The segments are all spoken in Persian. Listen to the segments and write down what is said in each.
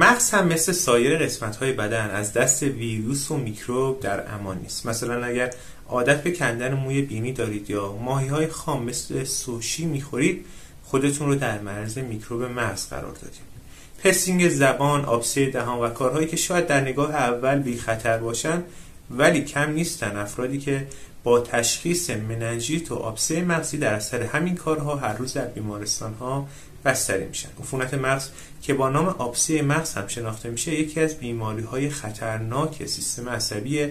مغز هم مثل سایر قسمت های بدن از دست ویروس و میکروب در امان نیست. مثلا اگر عادت به کندن موی بینی دارید یا ماهی های خام مثل سوشی می‌خورید خودتون رو در معرض میکروب مغز قرار دادید. پرسینگ زبان، آبسه دهان و کارهایی که شاید در نگاه اول بی خطر باشن ولی کم نیستن. افرادی که تشخیص مننژیت و آبسه مغزی در اثر همین کارها هر روز در بیمارستان ها بستری میشن. عفونت مغز که با نام آبسه مغز هم شناخته میشه یکی از بیماری های خطرناک سیستم عصبی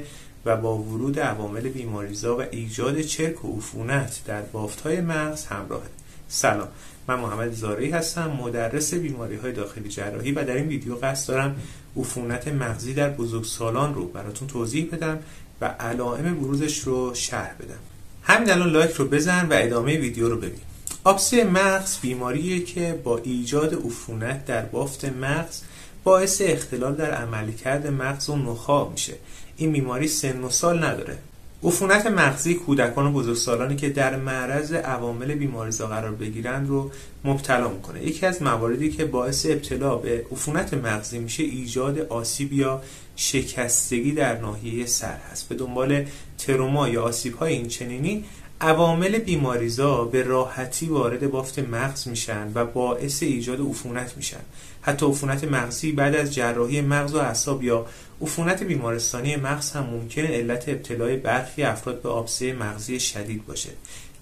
و با ورود عوامل بیماریزا و ایجاد چرک و عفونت در بافت های مغز همراهه. سلام من محمد زارعی هستم مدرس بیماری های داخلی جراحی و در این ویدیو قصد دارم عفونت مغزی در بزرگسالان رو براتون توضیح بدم و علائم بروزش رو شرح بدم. همین الان لایک رو بزن و ادامه ویدیو رو ببین. آبسه مغز بیماریه که با ایجاد عفونت در بافت مغز باعث اختلال در عملکرد مغز و نخاع میشه. این بیماری سن و سال نداره. عفونت مغزی کودکان و بزرگسالانی که در معرض عوامل بیماریزا قرار بگیرند رو مبتلا می‌کنه. یکی از مواردی که باعث ابتلا به عفونت مغزی میشه ایجاد آسیب یا شکستگی در ناحیه سر هست. به دنبال تروما یا آسیب های این چنینی عوامل بیماریزا به راحتی وارد بافت مغز میشن و باعث ایجاد عفونت میشن. حتی عفونت مغزی بعد از جراحی مغز و اعصاب یا عفونت بیمارستانی مغز هم ممکن علت ابتلای برخی افراد به آبسه مغزی شدید باشه.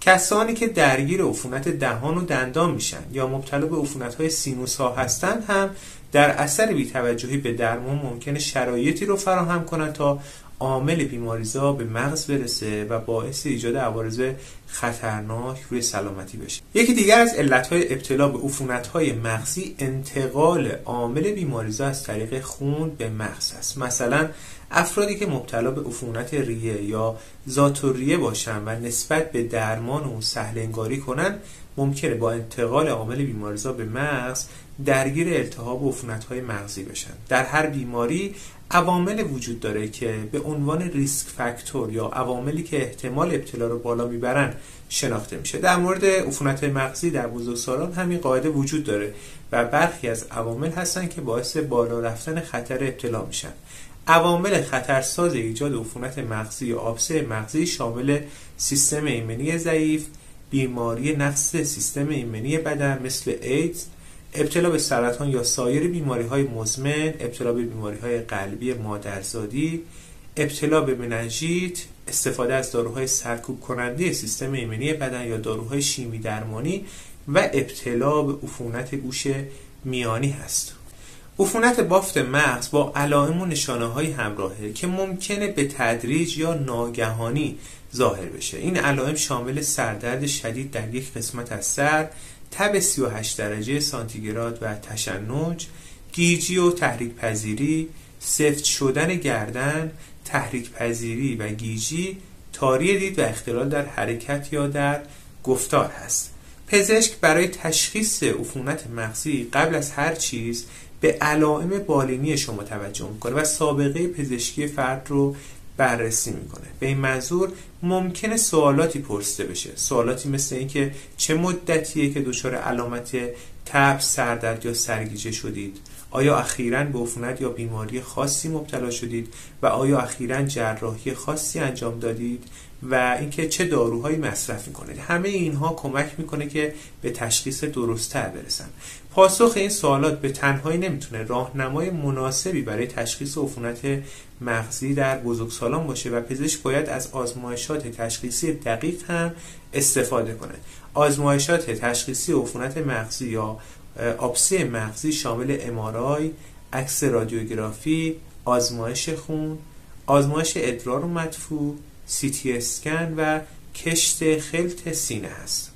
کسانی که درگیر عفونت دهان و دندان میشن یا مبتلا به عفونت های سینوس ها هستند هم در اثر بیتوجهی به درمان ممکن شرایطی رو فراهم کنند تا عامل بیماریزا به مغز برسه و باعث ایجاد عوارض خطرناک روی سلامتی بشه. یکی دیگر از علتهای ابتلا به عفونتهای مغزی انتقال عامل بیماریزا از طریق خون به مغز است. مثلا افرادی که مبتلا به عفونت ریه یا ذاتوریه باشن و نسبت به درمان او سهل انگاری کنن ممکنه با انتقال عامل بیماریزا به مغز درگیر التهاب و های مغزی بشن. در هر بیماری عوامل وجود داره که به عنوان ریسک فاکتور یا عواملی که احتمال ابتلا رو بالا می‌برن شناخته میشه. در مورد عفونت مغزی در بزرگسالان همین قاعده وجود داره و برخی از عوامل هستن که باعث بالا رفتن خطر ابتلا میشن. عوامل خطرساز ایجاد عفونت مغزی یا آبسه مغزی شامل سیستم ایمنی ضعیف بیماری نقص سیستم ایمنی بدن مثل ایدز ابتلا به سرطان یا سایر بیماری های مزمن ابتلا به بیماری های قلبی مادرزادی ابتلا به مننژیت استفاده از داروهای سرکوب کننده سیستم ایمنی بدن یا داروهای شیمی درمانی و ابتلا به عفونت گوش میانی هست. عفونت بافت مغز با علائم و نشانه های همراهه که ممکنه به تدریج یا ناگهانی ظاهر بشه. این علائم شامل سردرد شدید در یک قسمت از سر تب 38 درجه سانتیگراد و تشنج گیجی و تحریک پذیری سفت شدن گردن تحریک پذیری و گیجی تاری دید و اختلال در حرکت یا در گفتار هست. پزشک برای تشخیص عفونت مغزی قبل از هر چیز به علائم بالینی شما توجه می‌کنه و سابقه پزشکی فرد رو بررسی می‌کنه. به این منظور ممکنه سوالاتی پرسیده بشه. سوالاتی مثل اینکه چه مدتیه که دچار علامت تب سردرد یا سرگیجه شدید؟ آیا اخیرا به عفونت یا بیماری خاصی مبتلا شدید؟ و آیا اخیرا جراحی خاصی انجام دادید؟ و اینکه چه داروهایی مصرف می‌کنید. همه اینها کمک می‌کنه که به تشخیص درستتر برسن. پاسخ این سوالات به تنهایی نمی‌تونه. راهنمای مناسبی برای تشخیص عفونت مغزی در بزرگسالان باشه و پزشک باید از آزمایشات تشخیصی دقیق هم استفاده کنه آزمایشات تشخیصی عفونت مغزی یا آبسه مغزی شامل امارای، عکس رادیوگرافی، آزمایش خون، آزمایش ادرار و مدفوع، سیتی اسکن و کشت خلط سینه هست.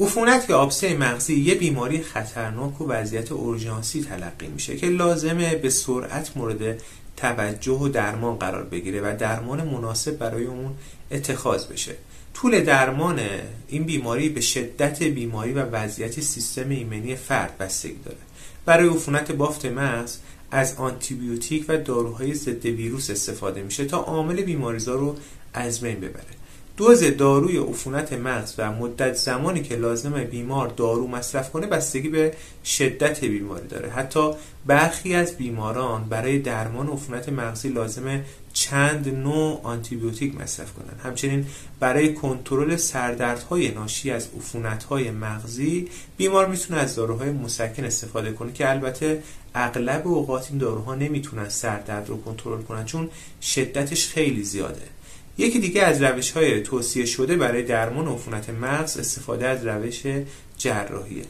عفونت یا آبسه مغزی یه بیماری خطرناک و وضعیت اورژانسی تلقی میشه که لازمه به سرعت مورد توجه و درمان قرار بگیره و درمان مناسب برای اون اتخاذ بشه طول درمان این بیماری به شدت بیماری و وضعیت سیستم ایمنی فرد بستگی داره برای عفونت بافت مغز از آنتیبیوتیک و داروهای ضد ویروس استفاده میشه تا عامل بیماریزا رو از بین ببره. دوز داروی عفونت مغز و مدت زمانی که لازمه بیمار دارو مصرف کنه بستگی به شدت بیماری داره. حتی برخی از بیماران برای درمان عفونت مغزی لازمه چند نوع آنتیبیوتیک مصرف کنند همچنین برای کنترل سردردهای ناشی از عفونت‌های مغزی بیمار می‌تونه از داروهای مسکن استفاده کنه که البته اغلب اوقات این داروها نمی‌تونن سردرد رو کنترل کنن چون شدتش خیلی زیاده. یکی دیگه از روش های توصیه شده برای درمان عفونت مغز استفاده از روش جراحیه.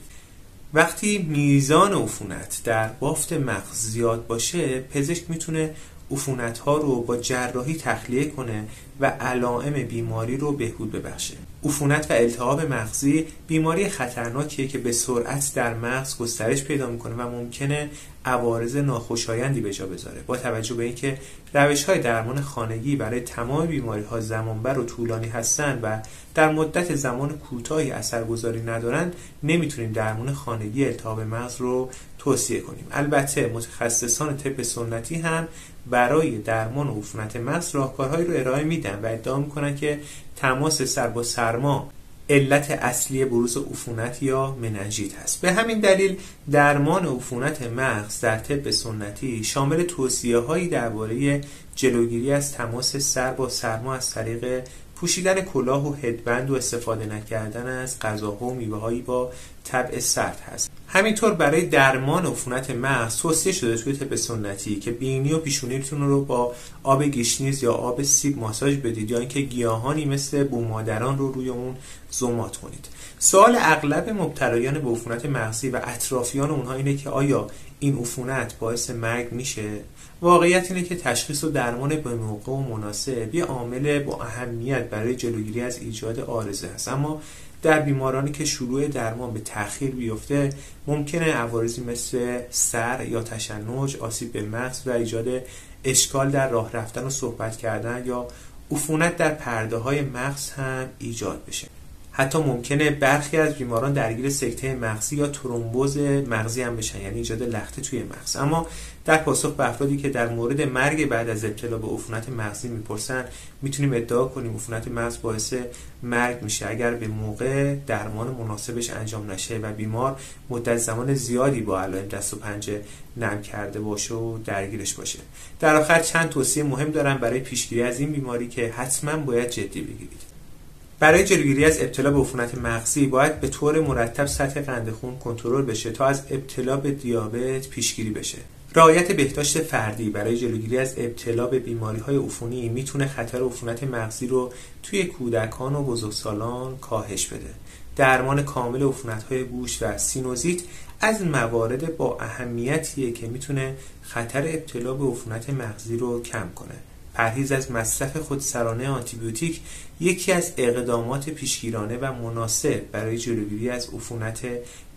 وقتی میزان عفونت در بافت مغز زیاد باشه پزشک می‌تونه عفونت ها رو با جراحی تخلیه کنه و علائم بیماری رو بهبود ببخشه. عفونت و التهاب مغزی بیماری خطرناکیه که به سرعت در مغز گسترش پیدا می‌کنه و ممکنه عوارض ناخوشایندی به جا بذاره. با توجه به اینکه روش های درمان خانگی برای تمام بیماری ها زمانبر و طولانی هستند و در مدت زمان کوتاهی اثرگذاری ندارند نمی‌تونیم درمان خانگی التهاب مغز رو توصیه کنیم. البته متخصصان طب سنتی هم برای درمان عفونت مغز راهکارهایی رو ارائه میدن و ادعا می‌کنن که تماس سر با سرما علت اصلی بروز عفونت یا مننژیت هست. به همین دلیل درمان عفونت مغز در طب سنتی شامل توصیه هایی درباره جلوگیری از تماس سر با سرما از طریق پوشیدن کلاه و هدبند و استفاده نکردن از غذاها و میوه با طبع سرد هست. همینطور برای درمان عفونت مغز توصیه شده توی طب سنتی که بینی و پیشونیتون رو با آب گیشنیز یا آب سیب ماساژ بدید یا اینکه گیاهانی مثل بومادران رو روی اون زومات کنید. سوال اغلب مبتلایان به عفونت مغزی و اطرافیان اونها اینه که آیا این عفونت باعث مرگ میشه. واقعیت اینه که تشخیص و درمان به موقع و مناسب یه عامل با اهمیت برای جلوگیری از ایجاد آرزه هست اما در بیمارانی که شروع درمان به تأخیر بیفته ممکنه عوارضی مثل سر یا تشنج آسیب به مغز و ایجاد اشکال در راه رفتن و صحبت کردن یا عفونت در پرده های مغز هم ایجاد بشه. حتی ممکنه برخی از بیماران درگیر سکته مغزی یا ترومبوز مغزی هم بشن یعنی ایجاد لخته توی مغز. اما در پاسخ به افرادی که در مورد مرگ بعد از ابتلا به عفونت مغزی می‌پرسن می‌تونیم ادعا کنیم عفونت مغز باعث مرگ میشه. اگر به موقع درمان مناسبش انجام نشه و بیمار مدت زمان زیادی با علائم دست و پنجه نم کرده باشه و درگیرش باشه. در آخر چند توصیه مهم دارم برای پیشگیری از این بیماری که حتما باید جدی بگیرید. برای جلوگیری از ابتلا به عفونت مغزی باید به طور مرتب سطح قند خون کنترل بشه تا از ابتلا به دیابت پیشگیری بشه. رعایت بهداشت فردی برای جلوگیری از ابتلا به بیماری های عفونی می‌تونه خطر عفونت مغزی رو توی کودکان و بزرگسالان کاهش بده. درمان کامل عفونت های گوش و سینوزیت از موارد با اهمیتیه که می‌تونه خطر ابتلا به عفونت مغزی رو کم کنه. پرهیز از مصرف خودسرانه آنتیبیوتیک یکی از اقدامات پیشگیرانه و مناسب برای جلوگیری از عفونت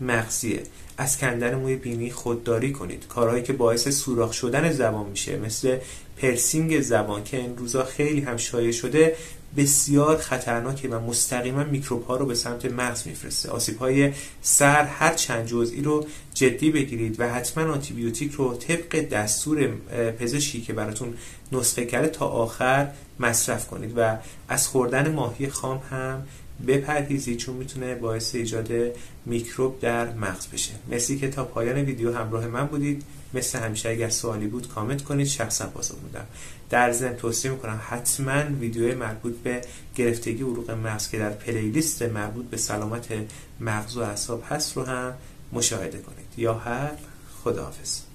مغزیه. از کندن موی بینی خودداری کنید. کارهایی که باعث سوراخ شدن زبان میشه مثل پرسینگ زبان که این روزا خیلی هم شایع شده بسیار خطرناکه و مستقیما میکروب ها رو به سمت مغز میفرسته. آسیب های سر هر چند جزئی رو جدی بگیرید و حتما آنتیبیوتیک رو طبق دستور پزشکی که براتون نسخه کرده تا آخر مصرف کنید و از خوردن ماهی خام هم بپرهیزید چون می‌تونه باعث ایجاد میکروب در مغز بشه. مرسی که تا پایان ویدیو همراه من بودید. مثل همیشه اگر سوالی بود کامنت کنید شخصا پاسخ میدم. در ضمن توصیه می‌کنم حتما ویدیو مربوط به گرفتگی عروق مغز که در پلیلیست مربوط به سلامت مغز و اعصاب هست رو هم مشاهده کنید. یا هر خداحافظ.